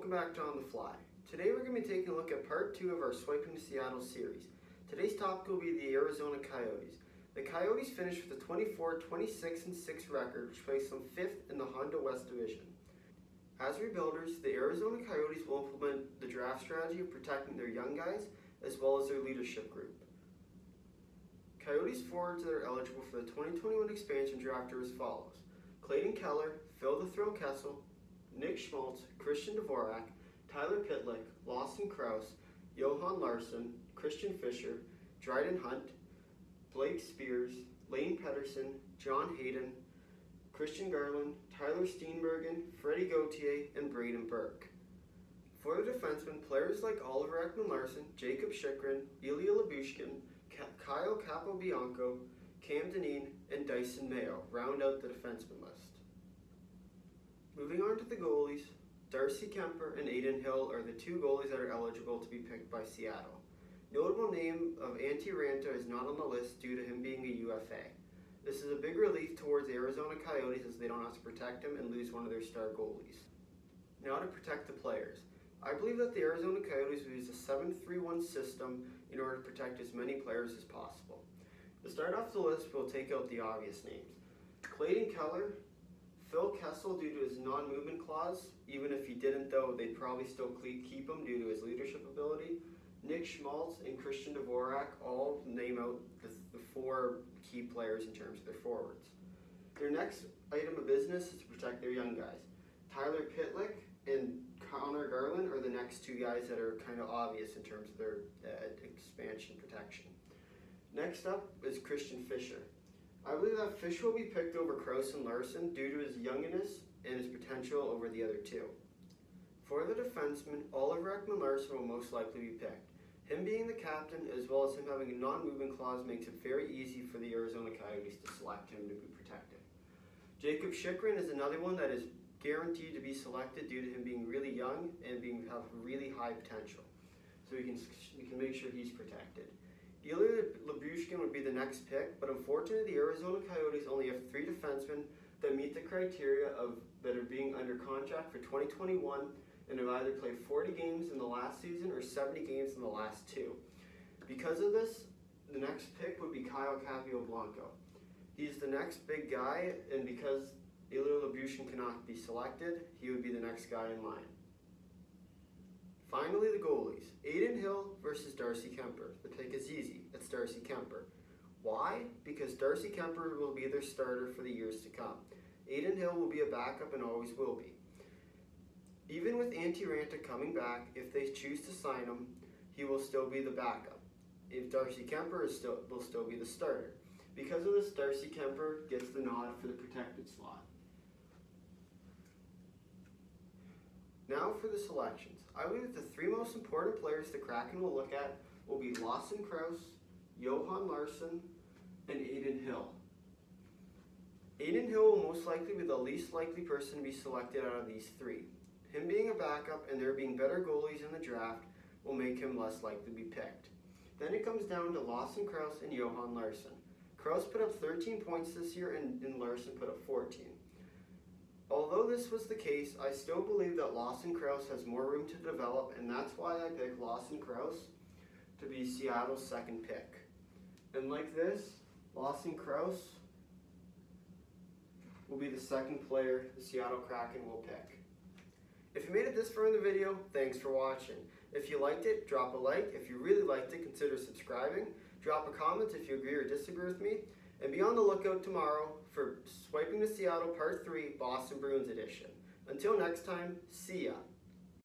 welcome back to On the Fly. Today we're going to be taking a look at part two of our Swiping to Seattle series. Today's topic will be the Arizona Coyotes. The Coyotes finished with a 24, 26, and 6 record, which placed them fifth in the Honda West Division. As rebuilders, the Arizona Coyotes will implement the draft strategy of protecting their young guys as well as their leadership group. Coyotes forwards that are eligible for the 2021 expansion draft are as follows. Clayton Keller, Phil the Thrill Kessel, Nick Schmaltz, Christian Dvorak, Tyler Pitlick, Lawson Crouse, Johan Larsson, Christian Fischer, Dryden Hunt, Blake Speers, Lane Pedersen, John Hayden, Christian Garland, Tyler Steenbergen, Freddie Gauthier, and Braden Burke. For the defensemen, players like Oliver Ekman Larsson, Jakob Chychrun, Ilya Lyubushkin, Kyle Capobianco, Cam Dineen, and Dysin Mayo round out the defenseman list. Moving on to the goalies, Darcy Kuemper and Adin Hill are the two goalies that are eligible to be picked by Seattle. Notable name of Antti Raanta is not on the list due to him being a UFA. This is a big relief towards the Arizona Coyotes as they don't have to protect him and lose one of their star goalies. Now to protect the players. I believe that the Arizona Coyotes will use a 7-3-1 system in order to protect as many players as possible. To start off the list, we'll take out the obvious names. Clayton Keller, Phil Kessel due non-movement clause. Even if he didn't though, they'd probably still keep him due to his leadership ability. Nick Schmaltz and Christian Dvorak all name out the, the four key players in terms of their forwards. Their next item of business is to protect their young guys. Tyler Pitlick and Conor Garland are the next two guys that are kind of obvious in terms of their uh, expansion protection. Next up is Christian Fischer. I believe that Fish will be picked over Crouse and Larsson due to his younginess and his potential over the other two. For the defenseman, Oliver Ekman Larsson will most likely be picked. Him being the captain, as well as him having a non-movement clause, makes it very easy for the Arizona Coyotes to select him to be protected. Jakob Chychrun is another one that is guaranteed to be selected due to him being really young and being have really high potential. So we can we can make sure he's protected. Ilya Lyubushkin would be the next pick, but unfortunately the Arizona Coyotes only have three defensemen that meet the criteria of that are being under contract for 2021 and have either played 40 games in the last season or 70 games in the last two. Because of this, the next pick would be Kyle Capobianco. He's the next big guy, and because Ilya Lyubushkin cannot be selected, he would be the next guy in line. Finally, the goalies. Adin Hill versus Darcy Kuemper. The pick is easy. It's Darcy Kuemper. Why? Because Darcy Kuemper will be their starter for the years to come. Adin Hill will be a backup and always will be. Even with Antti Raanta coming back, if they choose to sign him, he will still be the backup. If Darcy Kuemper is still, will still be the starter. Because of this, Darcy Kuemper gets the nod for the protected slot. Now for the selections. I believe the three most important players the Kraken will look at will be Lawson Crouse, Johan Larsson, and Adin Hill. Adin Hill will most likely be the least likely person to be selected out of these three. Him being a backup and there being better goalies in the draft will make him less likely to be picked. Then it comes down to Lawson Crouse and Johan Larsson. Crouse put up 13 points this year and, and Larsson put up 14. Although this was the case, I still believe that Lawson Crouse has more room to develop, and that's why I picked Lawson Crouse to be Seattle's second pick. And like this, Lawson Crouse will be the second player the Seattle Kraken will pick. If you made it this far in the video, thanks for watching. If you liked it, drop a like. If you really liked it, consider subscribing. Drop a comment if you agree or disagree with me. And be on the lookout tomorrow for Swiping to Seattle Part 3 Boston Bruins Edition. Until next time, see ya.